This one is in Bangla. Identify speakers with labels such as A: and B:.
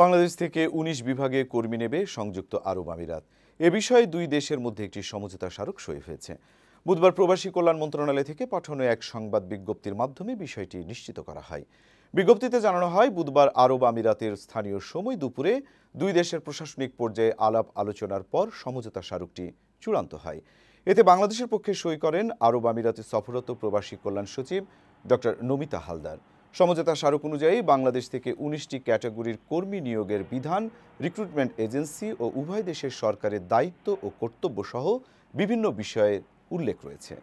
A: বাংলাদেশ থেকে ১৯ বিভাগে কর্মী নেবে সংযুক্ত আরব আমিরাত। এ বিষয়ে দুই দেশের মধ্যে একটি সমঝোতা স্মারক সই হয়েছে। বুধবার প্রবাসী কল্যাণ মন্ত্রণালয় থেকে পাঠানো এক সংবাদ বিজ্ঞপ্তির মাধ্যমে বিষয়টি নিশ্চিত করা হয়। বিজ্ঞপ্তিতে জানানো হয়, বুধবার আরব আমিরাতের স্থানীয় সময় দুপুরে দুই দেশের প্রশাসনিক পর্যায়ে আলাপ আলোচনার পর সমঝোতা স্মারকটি চূড়ান্ত হয়। এতে বাংলাদেশের পক্ষে সই করেন আরব আমিরাতে সফররত প্রবাসী কল্যাণ সচিব ডক্টর নমিতা হালদার। সমঝোতা স্মারক অনুযায়ী বাংলাদেশ থেকে উনিশটি ক্যাটাগরির কর্মী নিয়োগের বিধান রিক্রুটমেন্ট এজেন্সি ও উভয় দেশের সরকারের দায়িত্ব ও কর্তব্য সহ বিভিন্ন বিষয়ে উল্লেখ রয়েছে।